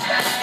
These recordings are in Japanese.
Yeah.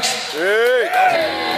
拍い